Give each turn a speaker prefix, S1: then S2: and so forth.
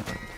S1: Okay.